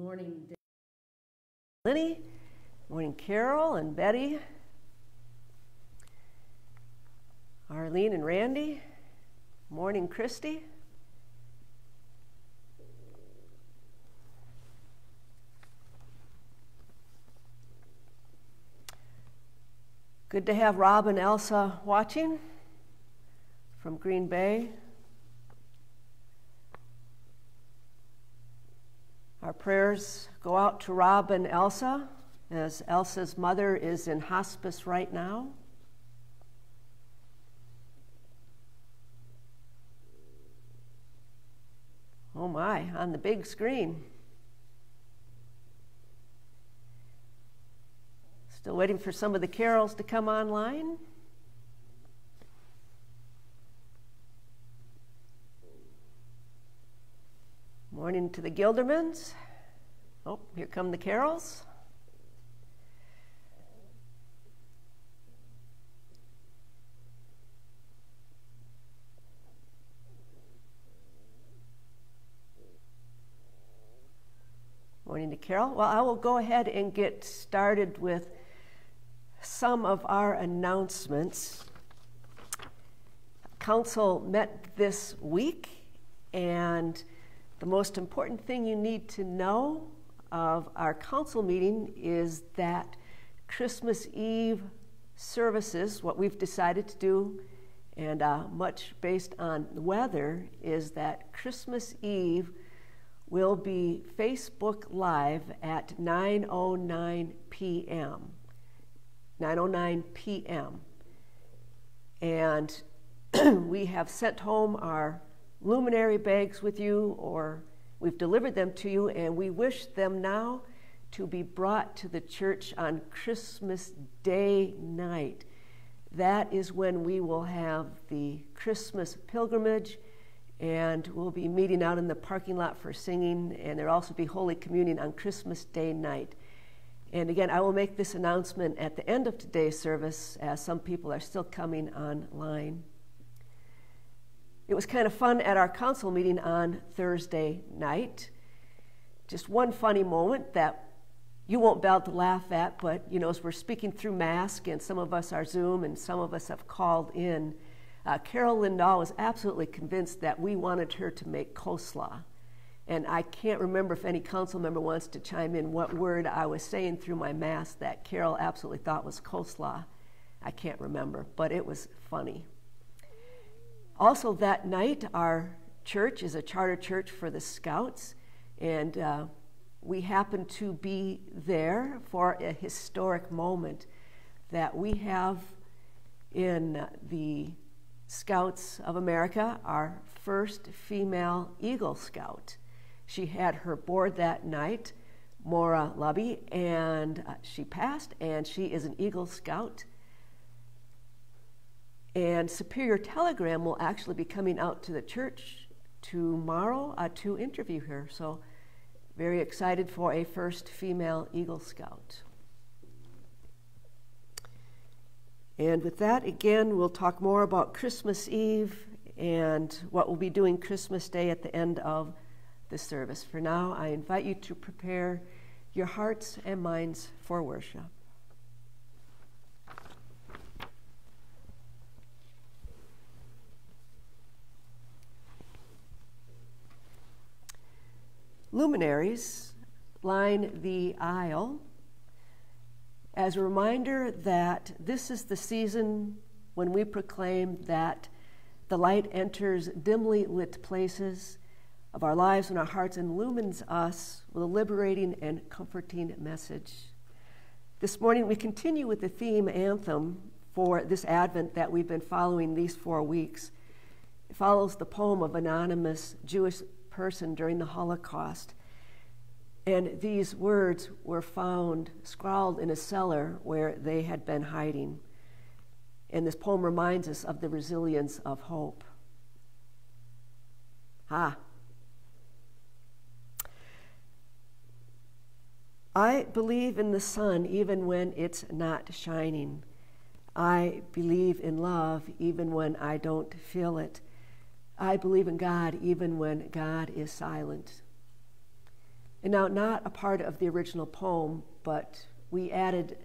morning, Lenny. Morning, Carol and Betty. Arlene and Randy. Morning, Christy. Good to have Rob and Elsa watching from Green Bay. Our prayers go out to Rob and Elsa as Elsa's mother is in hospice right now. Oh my, on the big screen. Still waiting for some of the carols to come online. Morning to the Gildermans. Oh, here come the carols. Morning to Carol. Well, I will go ahead and get started with some of our announcements. Council met this week, and the most important thing you need to know of our council meeting is that Christmas Eve services, what we've decided to do, and uh, much based on the weather, is that Christmas Eve will be Facebook Live at 9:09 p.m. 9:09 p.m. And we have sent home our luminary bags with you, or we've delivered them to you, and we wish them now to be brought to the church on Christmas Day night. That is when we will have the Christmas pilgrimage, and we'll be meeting out in the parking lot for singing, and there'll also be Holy Communion on Christmas Day night. And again, I will make this announcement at the end of today's service as some people are still coming online. It was kind of fun at our council meeting on Thursday night. Just one funny moment that you won't be able to laugh at, but you know, as we're speaking through mask, and some of us are Zoom, and some of us have called in, uh, Carol Lindahl was absolutely convinced that we wanted her to make coleslaw. And I can't remember if any council member wants to chime in what word I was saying through my mask that Carol absolutely thought was coleslaw. I can't remember, but it was funny. Also, that night, our church is a charter church for the Scouts, and uh, we happened to be there for a historic moment that we have in the Scouts of America, our first female Eagle Scout. She had her board that night, Maura Lubby, and uh, she passed, and she is an Eagle Scout. And Superior Telegram will actually be coming out to the church tomorrow uh, to interview her. So, very excited for a first female Eagle Scout. And with that, again, we'll talk more about Christmas Eve and what we'll be doing Christmas Day at the end of the service. For now, I invite you to prepare your hearts and minds for worship. Luminaries line the aisle as a reminder that this is the season when we proclaim that the light enters dimly lit places of our lives and our hearts and illumines us with a liberating and comforting message. This morning, we continue with the theme anthem for this Advent that we've been following these four weeks. It follows the poem of an anonymous Jewish person during the Holocaust. And these words were found scrawled in a cellar where they had been hiding. And this poem reminds us of the resilience of hope. Ah, I believe in the sun even when it's not shining. I believe in love even when I don't feel it. I believe in God even when God is silent. And now, not a part of the original poem, but we added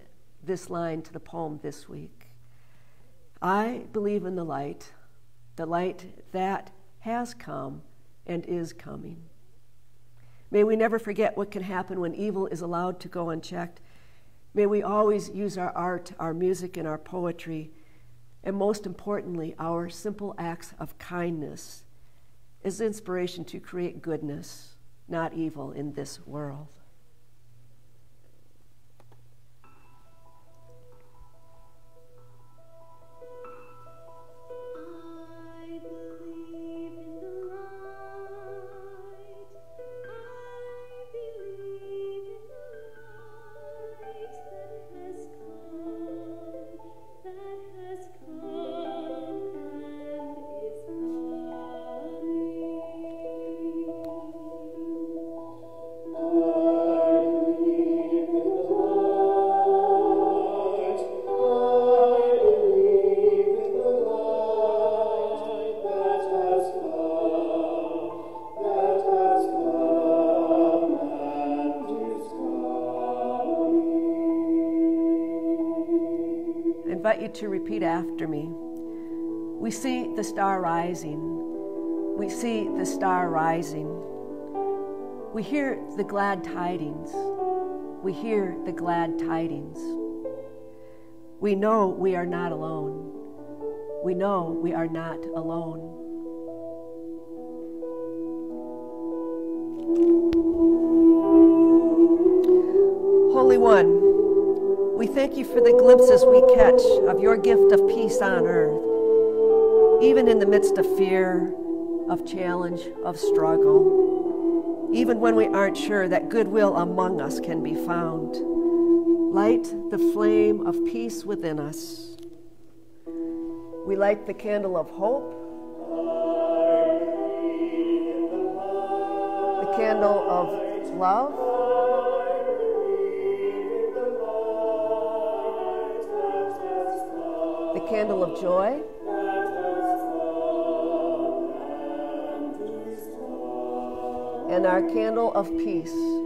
this line to the poem this week. I believe in the light, the light that has come and is coming. May we never forget what can happen when evil is allowed to go unchecked. May we always use our art, our music, and our poetry, and most importantly, our simple acts of kindness as inspiration to create goodness, not evil, in this world. Invite you to repeat after me. We see the star rising. We see the star rising. We hear the glad tidings. We hear the glad tidings. We know we are not alone. We know we are not alone. Thank you for the glimpses we catch of your gift of peace on earth, even in the midst of fear, of challenge, of struggle, even when we aren't sure that goodwill among us can be found. Light the flame of peace within us. We light the candle of hope, the candle of love. Candle of joy. And our candle of peace.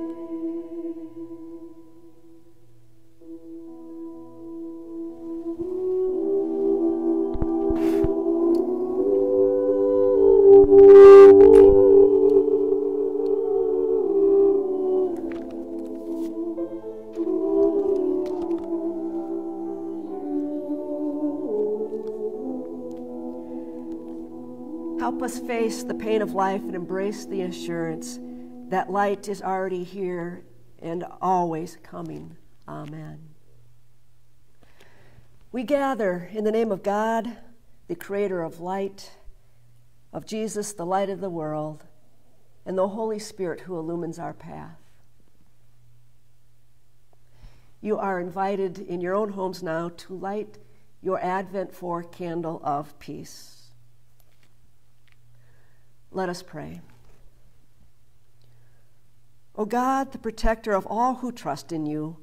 Face the pain of life and embrace the assurance that light is already here and always coming. Amen. We gather in the name of God, the creator of light, of Jesus, the light of the world, and the Holy Spirit who illumines our path. You are invited in your own homes now to light your Advent 4 candle of peace. Let us pray. O God, the protector of all who trust in you,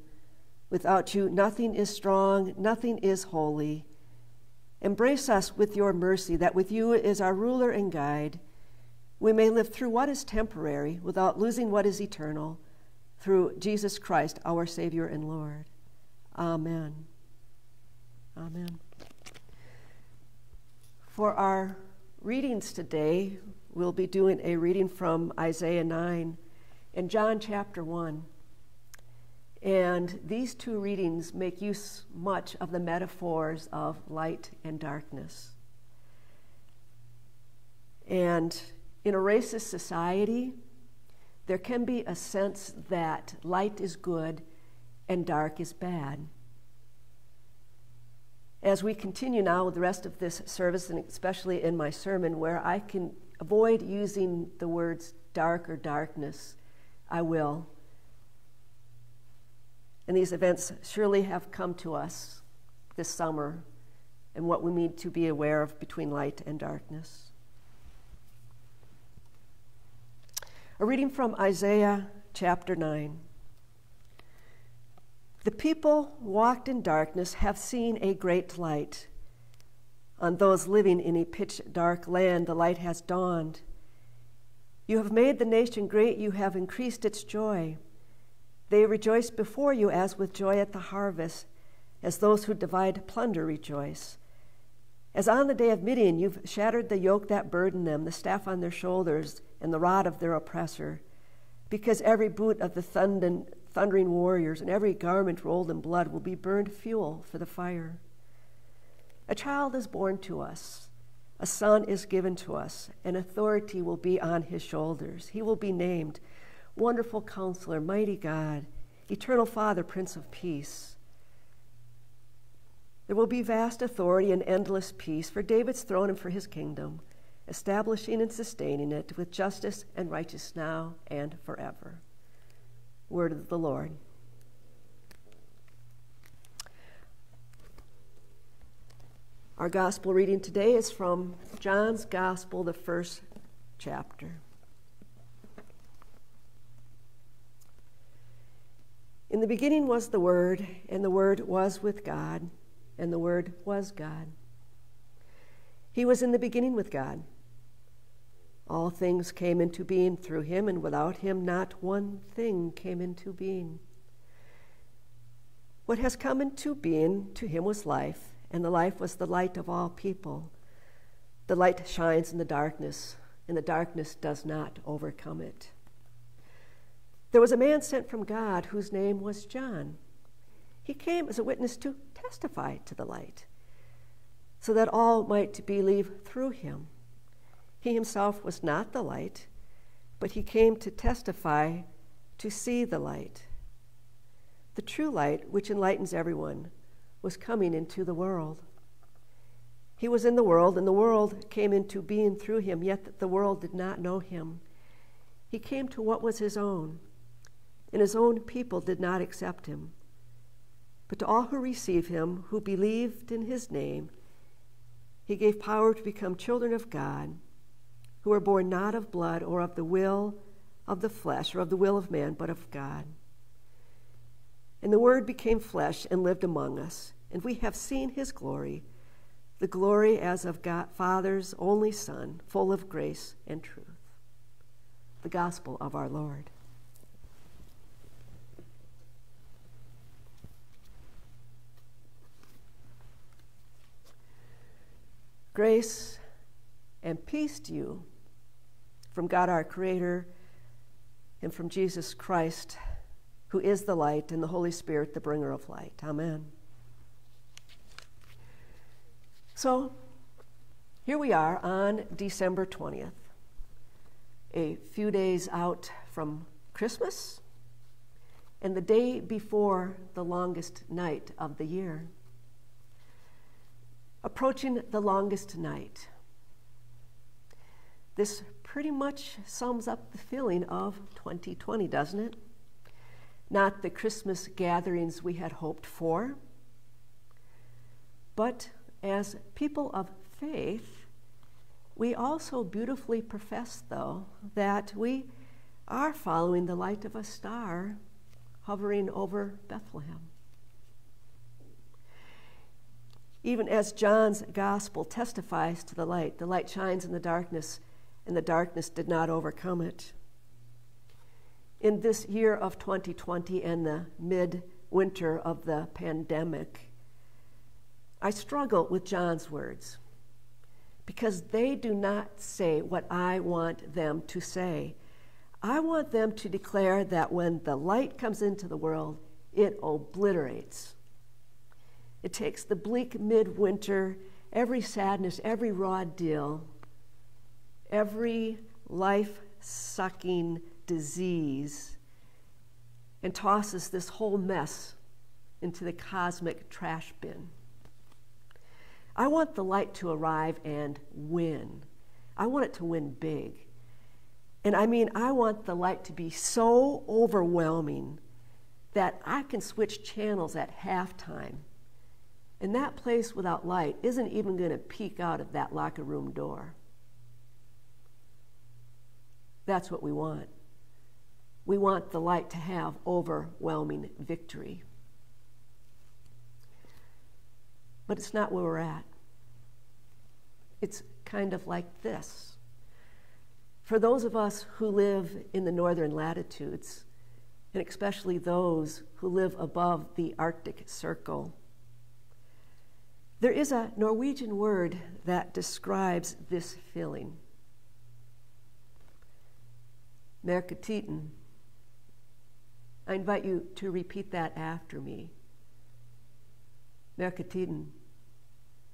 without you nothing is strong, nothing is holy. Embrace us with your mercy, that with you is our ruler and guide. We may live through what is temporary without losing what is eternal, through Jesus Christ, our Savior and Lord. Amen. Amen. For our readings today, we'll be doing a reading from Isaiah 9 and John chapter 1. And these two readings make use much of the metaphors of light and darkness. And in a racist society, there can be a sense that light is good and dark is bad. As we continue now with the rest of this service, and especially in my sermon, where I can avoid using the words dark or darkness, I will. And these events surely have come to us this summer and what we need to be aware of between light and darkness. A reading from Isaiah chapter 9. The people walked in darkness have seen a great light. On those living in a pitch dark land, the light has dawned. You have made the nation great, you have increased its joy. They rejoice before you as with joy at the harvest, as those who divide plunder rejoice. As on the day of Midian, you've shattered the yoke that burdened them, the staff on their shoulders, and the rod of their oppressor. Because every boot of the thundering warriors and every garment rolled in blood will be burned fuel for the fire. A child is born to us, a son is given to us, and authority will be on his shoulders. He will be named Wonderful Counselor, Mighty God, Eternal Father, Prince of Peace. There will be vast authority and endless peace for David's throne and for his kingdom, establishing and sustaining it with justice and righteousness now and forever. Word of the Lord. Our gospel reading today is from John's Gospel, the first chapter. In the beginning was the Word, and the Word was with God and the Word was God. He was in the beginning with God. All things came into being through him, and without him, not one thing came into being. What has come into being to him was life, and the life was the light of all people. The light shines in the darkness, and the darkness does not overcome it. There was a man sent from God whose name was John. He came as a witness to testify to the light, so that all might believe through him. He himself was not the light, but he came to testify to see the light. The true light, which enlightens everyone, was coming into the world. He was in the world, and the world came into being through him, yet the world did not know him. He came to what was his own, and his own people did not accept him. But to all who receive him, who believed in his name, he gave power to become children of God, who were born not of blood or of the will of the flesh or of the will of man, but of God. And the Word became flesh and lived among us, and we have seen his glory, the glory as of God, Father's only Son, full of grace and truth. The gospel of our Lord. Grace and peace to you from God our Creator and from Jesus Christ, who is the light, and the Holy Spirit, the bringer of light. Amen. So, here we are on December 20th, a few days out from Christmas, and the day before the longest night of the year approaching the longest night. This pretty much sums up the feeling of 2020, doesn't it? Not the Christmas gatherings we had hoped for, but as people of faith, we also beautifully profess, though, that we are following the light of a star hovering over Bethlehem. Even as John's gospel testifies to the light, the light shines in the darkness, and the darkness did not overcome it. In this year of 2020 and the midwinter of the pandemic, I struggle with John's words because they do not say what I want them to say. I want them to declare that when the light comes into the world, it obliterates it takes the bleak midwinter, every sadness, every raw deal, every life sucking disease, and tosses this whole mess into the cosmic trash bin. I want the light to arrive and win. I want it to win big. And I mean, I want the light to be so overwhelming that I can switch channels at halftime and that place without light isn't even going to peek out of that locker room door. That's what we want. We want the light to have overwhelming victory. But it's not where we're at. It's kind of like this. For those of us who live in the northern latitudes, and especially those who live above the Arctic Circle, there is a Norwegian word that describes this feeling. Mørketiden. I invite you to repeat that after me. Mørketiden.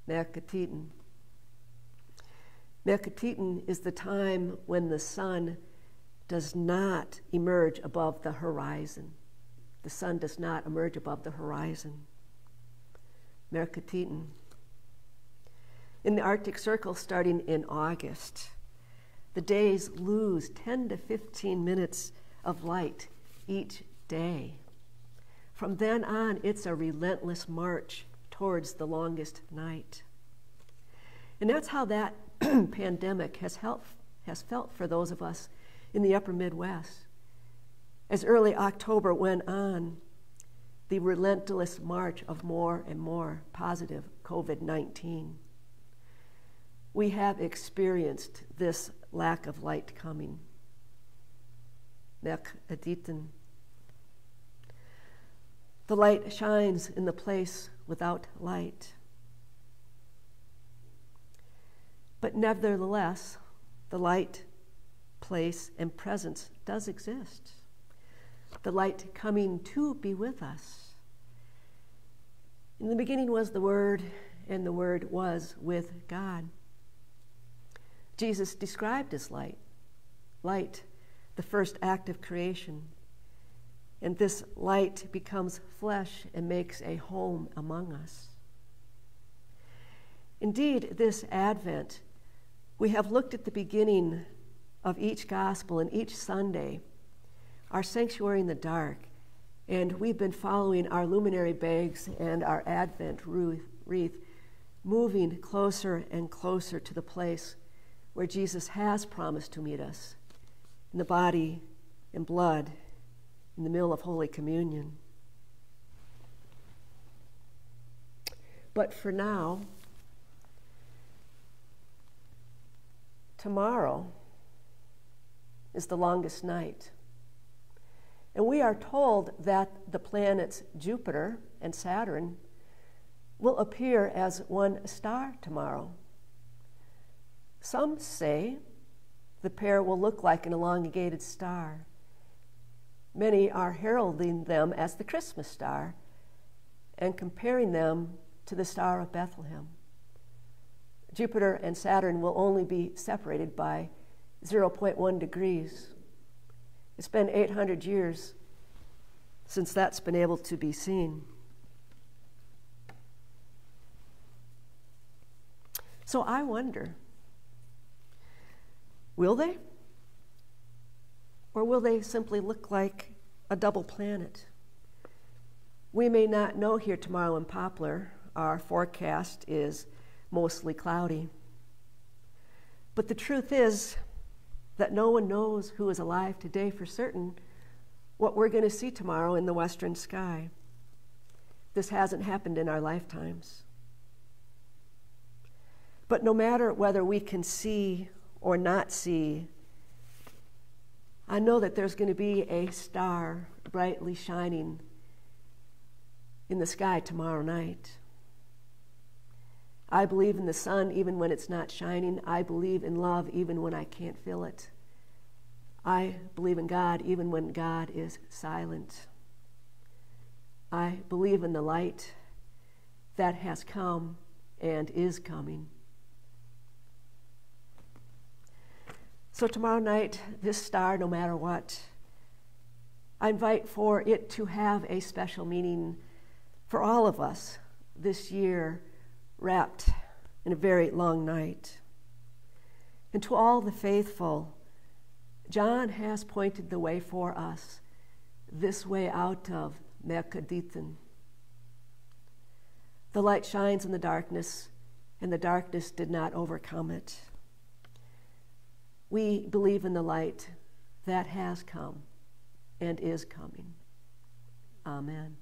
Mørketiden. Mørketiden is the time when the sun does not emerge above the horizon. The sun does not emerge above the horizon. Mørketiden. In the Arctic Circle, starting in August, the days lose 10 to 15 minutes of light each day. From then on, it's a relentless march towards the longest night. And that's how that pandemic has, helped, has felt for those of us in the upper Midwest. As early October went on, the relentless march of more and more positive COVID 19. We have experienced this lack of light coming. Mek aditen. The light shines in the place without light. But nevertheless, the light, place, and presence does exist. The light coming to be with us. In the beginning was the Word, and the Word was with God. Jesus described as light, light, the first act of creation. And this light becomes flesh and makes a home among us. Indeed, this Advent, we have looked at the beginning of each gospel and each Sunday, our sanctuary in the dark, and we've been following our luminary bags and our Advent wreath, moving closer and closer to the place where Jesus has promised to meet us in the body and blood in the meal of Holy Communion. But for now, tomorrow is the longest night. And we are told that the planets Jupiter and Saturn will appear as one star tomorrow. Some say the pair will look like an elongated star. Many are heralding them as the Christmas star and comparing them to the Star of Bethlehem. Jupiter and Saturn will only be separated by 0.1 degrees. It's been 800 years since that's been able to be seen. So I wonder Will they? Or will they simply look like a double planet? We may not know here tomorrow in Poplar. Our forecast is mostly cloudy. But the truth is that no one knows who is alive today for certain what we're going to see tomorrow in the western sky. This hasn't happened in our lifetimes. But no matter whether we can see or not see, I know that there's going to be a star brightly shining in the sky tomorrow night. I believe in the sun even when it's not shining. I believe in love even when I can't feel it. I believe in God even when God is silent. I believe in the light that has come and is coming. So, tomorrow night, this star, no matter what, I invite for it to have a special meaning for all of us this year, wrapped in a very long night. And to all the faithful, John has pointed the way for us, this way out of Mørketiden. The light shines in the darkness, and the darkness did not overcome it. We believe in the light that has come and is coming. Amen.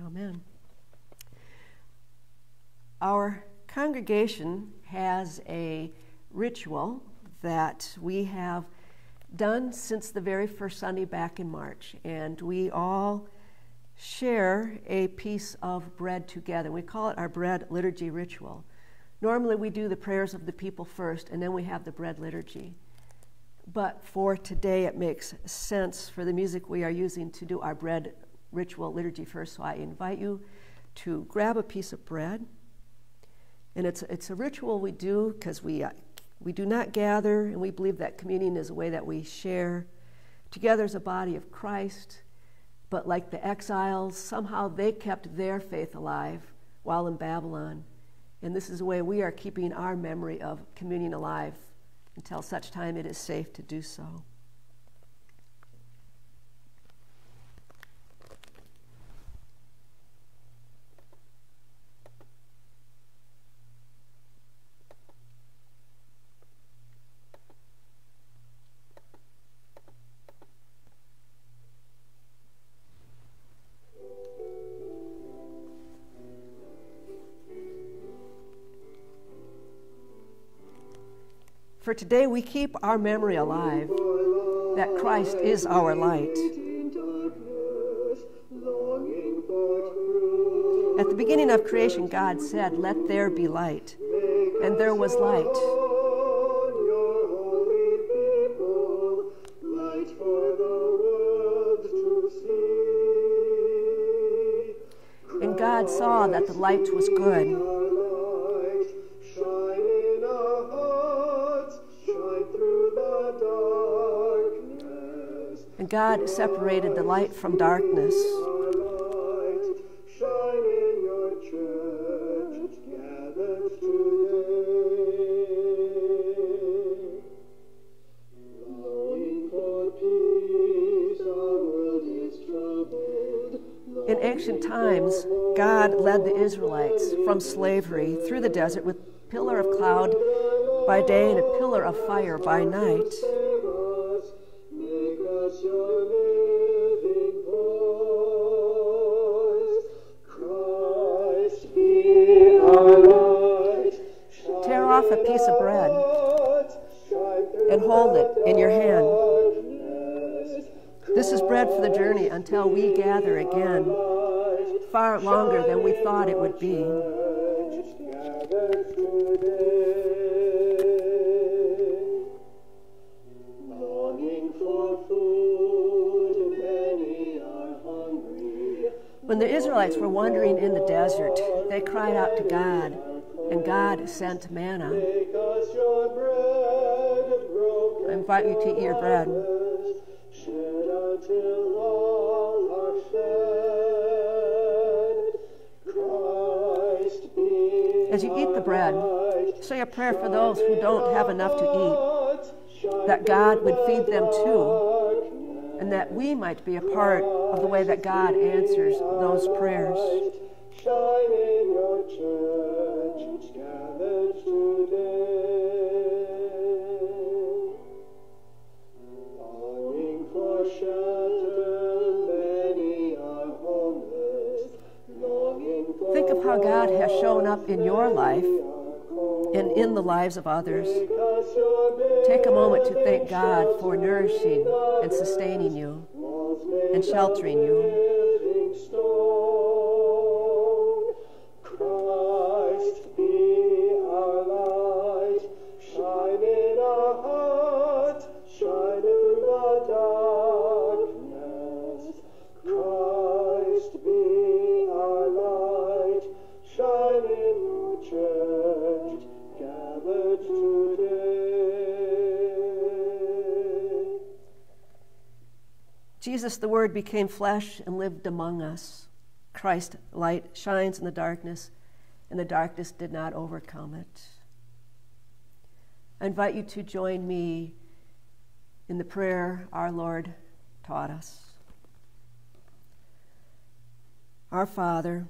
Amen. Our congregation has a ritual that we have done since the very first Sunday back in March, and we all share a piece of bread together. We call it our bread liturgy ritual. Normally, we do the prayers of the people first, and then we have the bread liturgy. But for today, it makes sense for the music we are using to do our bread ritual liturgy first. So I invite you to grab a piece of bread. And it's, it's a ritual we do because we, uh, we do not gather, and we believe that communion is a way that we share together as a body of Christ. But like the exiles, somehow they kept their faith alive while in Babylon. And this is the way we are keeping our memory of communion alive until such time it is safe to do so. For today we keep our memory alive that Christ is our light. At the beginning of creation, God said, Let there be light. And there was light. And God saw that the light was good. God separated the light from darkness. In ancient times, God led the Israelites from slavery through the desert with pillar of cloud by day and a pillar of fire by night. This is bread for the journey until we gather again, far longer than we thought it would be. When the Israelites were wandering in the desert, they cried out to God and God sent manna. I invite you to eat your bread. As you eat the bread, say a prayer for those who don't have enough to eat, that God would feed them too, and that we might be a part of the way that God answers those prayers in your life and in the lives of others. Take a moment to thank God for nourishing and sustaining you and sheltering you. Jesus, the Word, became flesh and lived among us. Christ, light, shines in the darkness, and the darkness did not overcome it. I invite you to join me in the prayer our Lord taught us. Our Father,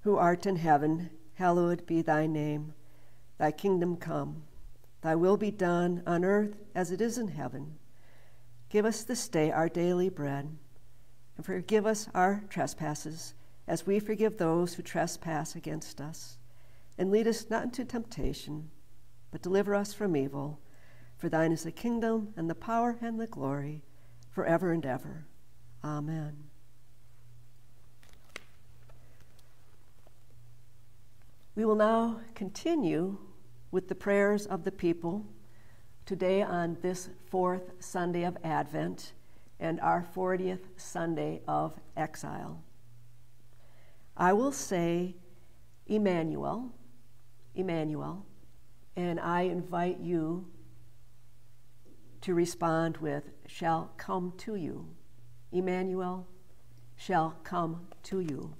who art in heaven, hallowed be thy name. Thy kingdom come, thy will be done on earth as it is in heaven. Give us this day our daily bread, and forgive us our trespasses, as we forgive those who trespass against us. and lead us not into temptation, but deliver us from evil. For thine is the kingdom, and the power, and the glory, forever and ever. Amen. We will now continue with the prayers of the people today on this fourth Sunday of Advent and our 40th Sunday of exile. I will say, Emmanuel Emmanuel, and I invite you to respond with, shall come to you. Emmanuel shall come to you.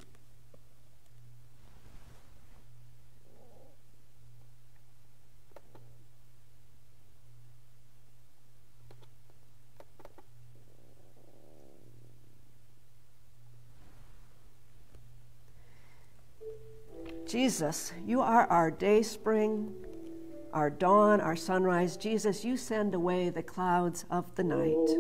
Jesus, you are our day spring, our dawn, our sunrise. Jesus, you send away the clouds of the night.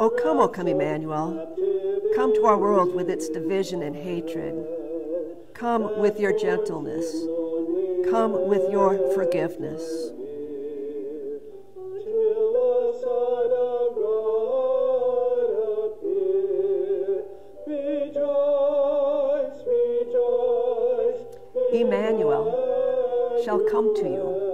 O come, O come, Emmanuel. Oh, oh, come to our world with its division and hatred. Come with your gentleness. Come with your forgiveness. Shall come to you.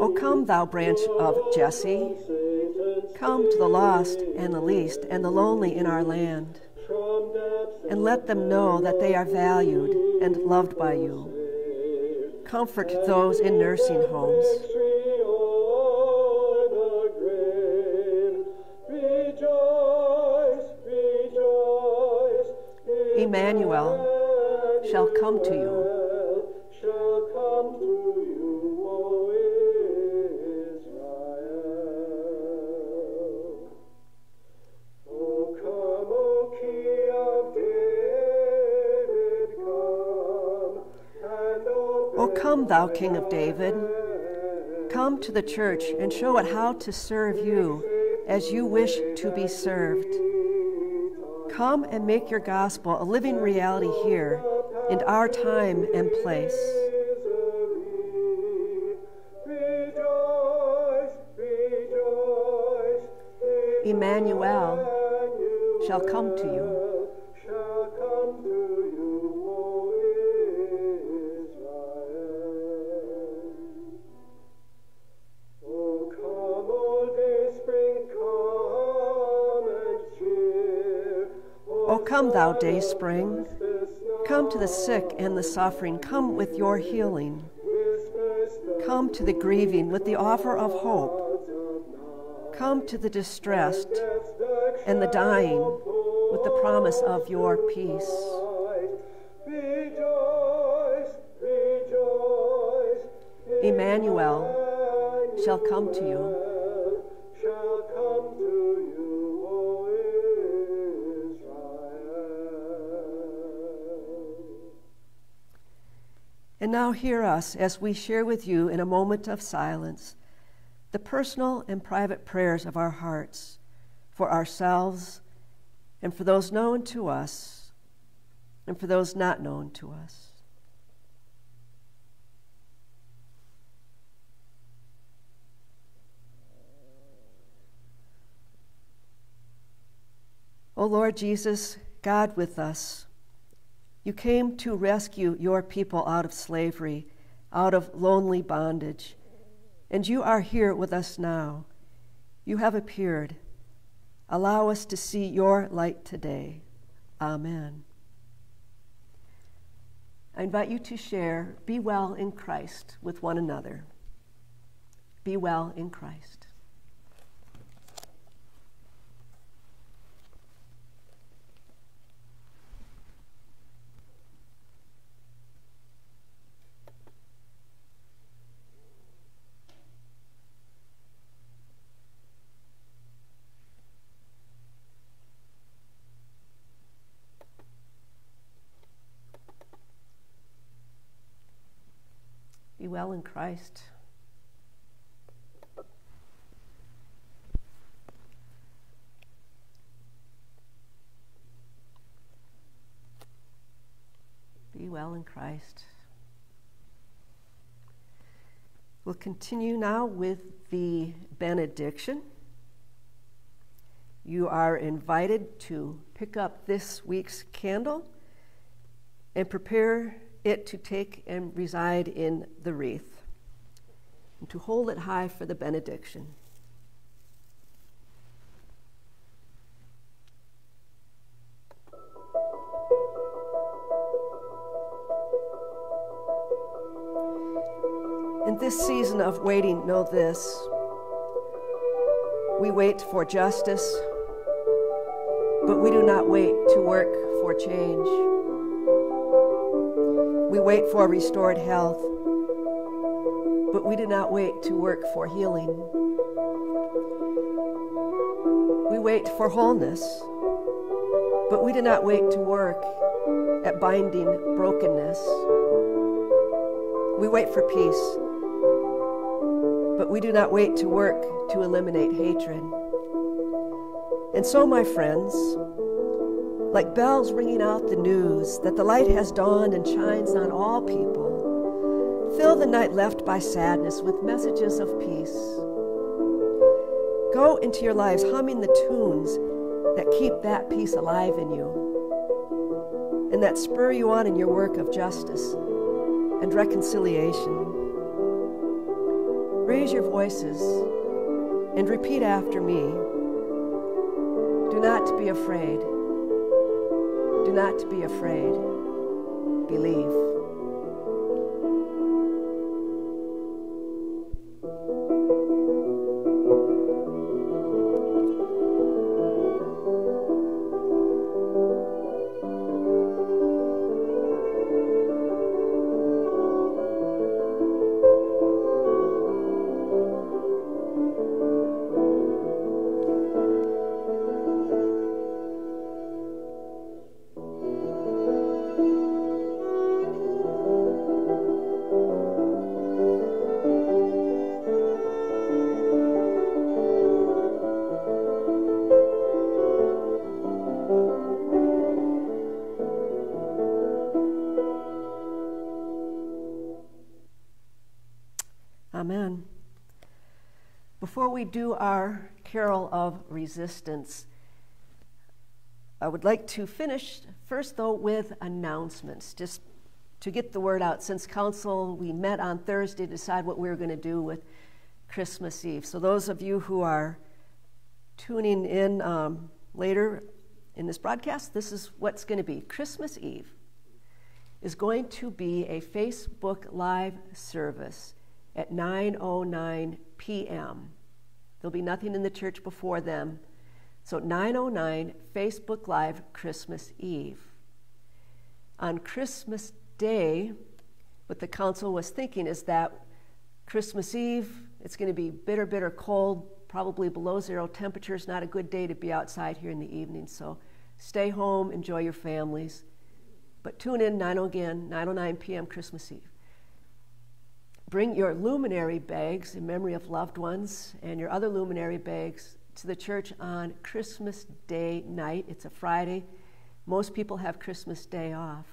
O come, thou branch of Jesse. Come to the lost and the least and the lonely in our land, and let them know that they are valued and loved by you comfort those in nursing homes. Emmanuel shall come to you. Thou King of David. Come to the church and show it how to serve you as you wish to be served. Come and make your gospel a living reality here in our time and place. Emmanuel shall come to you. Come, thou day spring. Come to the sick and the suffering. Come with your healing. Come to the grieving with the offer of hope. Come to the distressed and the dying with the promise of your peace. Emmanuel shall come to you. Now hear us as we share with you in a moment of silence the personal and private prayers of our hearts for ourselves and for those known to us and for those not known to us. O Lord Jesus, God with us. You came to rescue your people out of slavery, out of lonely bondage. And you are here with us now. You have appeared. Allow us to see your light today. Amen. I invite you to share Be Well in Christ with one another. Be well in Christ. Well in Christ. Be well in Christ. We'll continue now with the benediction. You are invited to pick up this week's candle and prepare it to take and reside in the wreath, and to hold it high for the benediction. In this season of waiting, know this. We wait for justice, but we do not wait to work for change. Wait for restored health, but we do not wait to work for healing. We wait for wholeness, but we do not wait to work at binding brokenness. We wait for peace, but we do not wait to work to eliminate hatred. And so, my friends, like bells ringing out the news that the light has dawned and shines on all people, fill the night left by sadness with messages of peace. Go into your lives humming the tunes that keep that peace alive in you and that spur you on in your work of justice and reconciliation. Raise your voices and repeat after me. Do not be afraid. Do not be afraid. Believe. Amen. Before we do our carol of resistance, I would like to finish first, though, with announcements, just to get the word out. Since council, we met on Thursday to decide what we were going to do with Christmas Eve. So, those of you who are tuning in um, later in this broadcast, this is what's going to be. Christmas Eve is going to be a Facebook Live service at 9:09 p.m. There'll be nothing in the church before them. So 9:09 Facebook Live Christmas Eve. On Christmas Day, what the council was thinking is that Christmas Eve, it's going to be bitter, bitter cold, probably below zero temperatures, not a good day to be outside here in the evening. So stay home, enjoy your families. But tune in 9 again, 9:09 p.m. Christmas Eve. Bring your luminary bags in memory of loved ones and your other luminary bags to the church on Christmas Day night. It's a Friday. Most people have Christmas Day off.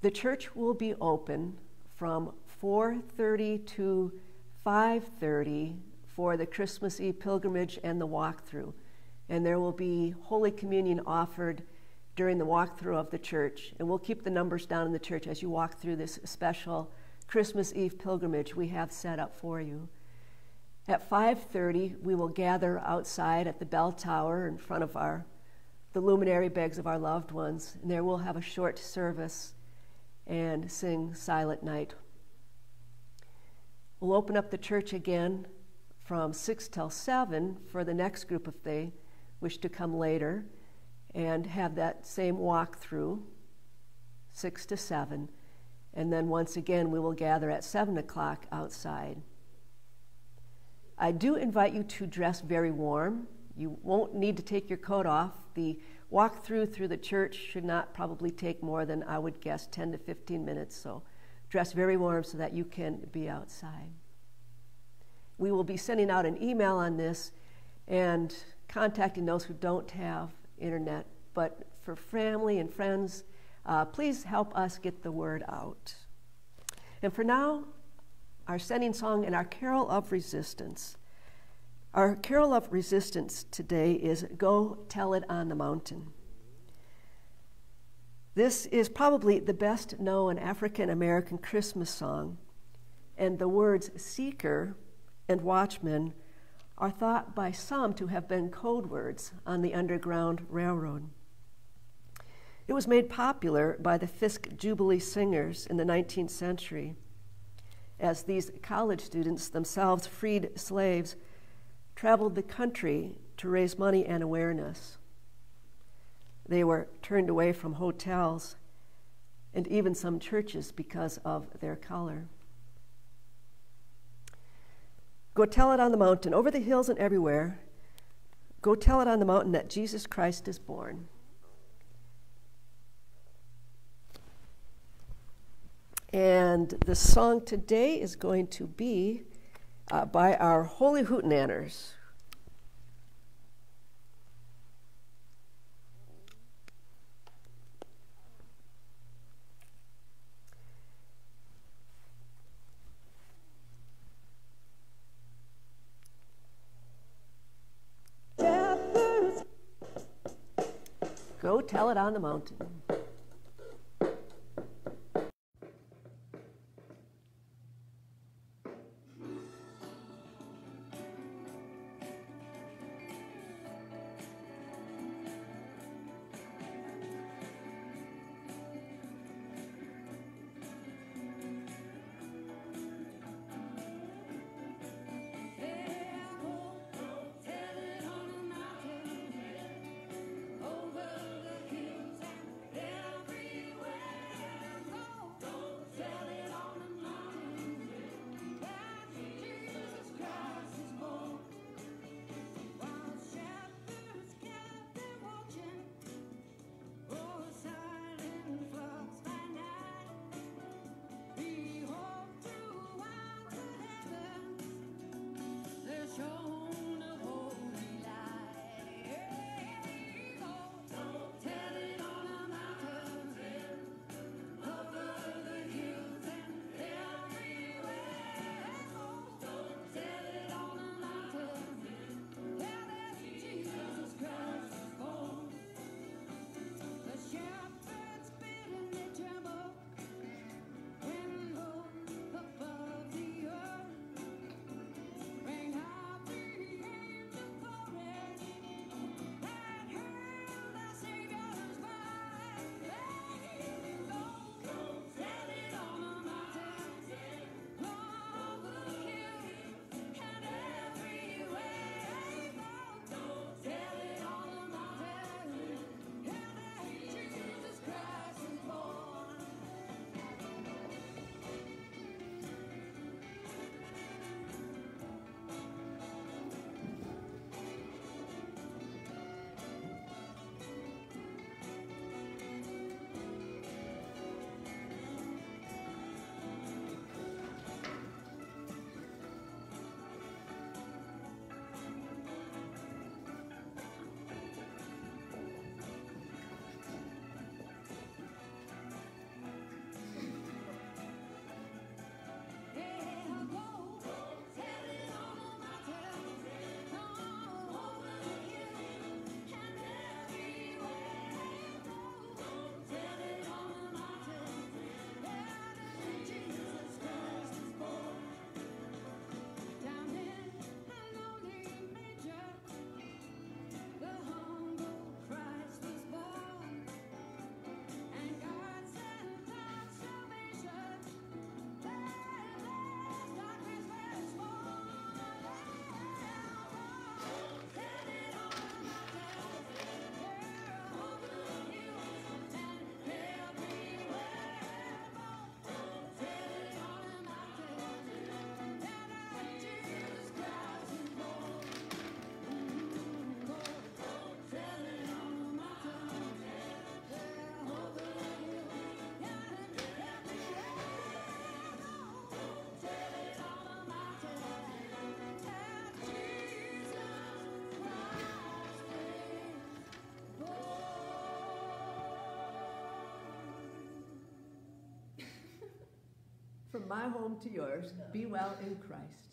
The church will be open from 4:30 to 5:30 for the Christmas Eve pilgrimage and the walkthrough. And there will be Holy Communion offered during the walkthrough of the church. And we'll keep the numbers down in the church as you walk through this special Christmas Eve pilgrimage we have set up for you. At 5:30, we will gather outside at the bell tower in front of our the luminary bags of our loved ones, and there we'll have a short service and sing Silent Night. We'll open up the church again from 6 till 7 for the next group if they wish to come later and have that same walk through, 6 to 7. And then once again, we will gather at 7 o'clock outside. I do invite you to dress very warm. You won't need to take your coat off. The walk through through the church should not probably take more than, I would guess, 10 to 15 minutes. So dress very warm so that you can be outside. We will be sending out an email on this and contacting those who don't have internet. But for family and friends, uh, please help us get the word out. And for now, our sending song and our carol of resistance. Our carol of resistance today is Go Tell It on the Mountain. This is probably the best known African American Christmas song, and the words seeker and watchman are thought by some to have been code words on the Underground Railroad. It was made popular by the Fisk Jubilee Singers in the 19th century as these college students, themselves freed slaves, traveled the country to raise money and awareness. They were turned away from hotels and even some churches because of their color. Go tell it on the mountain, over the hills and everywhere. Go tell it on the mountain that Jesus Christ is born. And the song today is going to be uh, by our Holy Hootenanners. Go tell it on the mountain. My home to yours. Be well in Christ.